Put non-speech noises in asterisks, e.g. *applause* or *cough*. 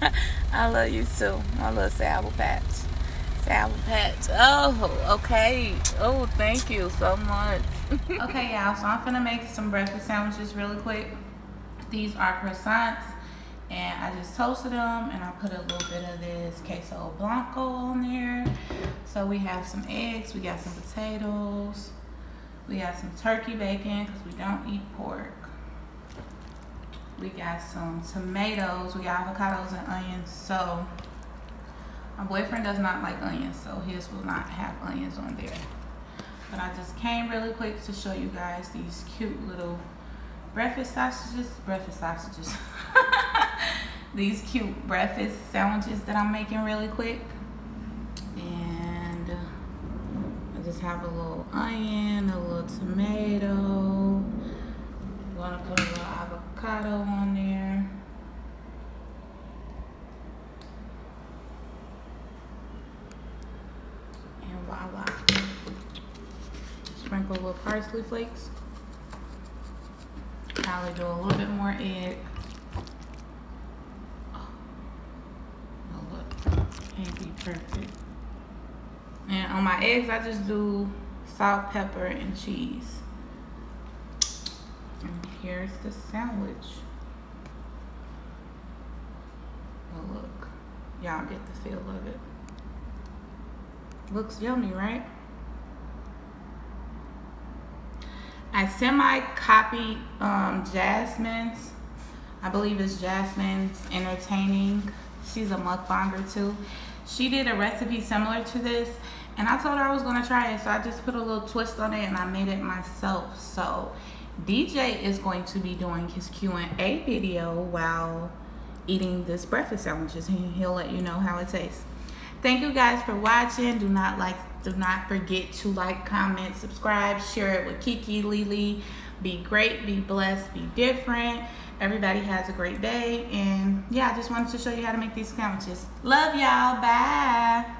*laughs* I love you too. I love Sour Patch. Sour Patch. Oh, okay. Oh, thank you so much. *laughs* okay, y'all. So I'm gonna make some breakfast sandwiches really quick. These are croissants, and I just toasted them, and I put a little bit of this queso blanco on there. So we have some eggs. We got some potatoes. We got some turkey bacon because we don't eat pork. We got some tomatoes. We got avocados and onions. So my boyfriend does not like onions, so his will not have onions on there. But I just came really quick to show you guys these cute little breakfast sausages. Breakfast sausages. *laughs* these cute breakfast sandwiches that I'm making really quick. And I just have a little onion, a little tomato. Gonna put a little avocado on there. And voila. Sprinkle little parsley flakes. Probably do a little bit more egg. Oh, look, can't be perfect. And on my eggs, I just do salt, pepper, and cheese. And here's the sandwich. Oh, look. Y'all get the feel of it. Looks yummy, right? I semi-copied um, Jasmine's. I believe it's Jasmine's Entertaining. She's a mukbanger too. She did a recipe similar to this and I told her I was going to try it. So I just put a little twist on it and I made it myself. So DJ is going to be doing his Q&A video while eating this breakfast sandwiches and he'll let you know how it tastes. Thank you guys for watching. Do not like do not forget to like, comment, subscribe, share it with Kiki, Lily. Be great, be blessed, be different. Everybody has a great day. And yeah, I just wanted to show you how to make these sandwiches. Love y'all. Bye.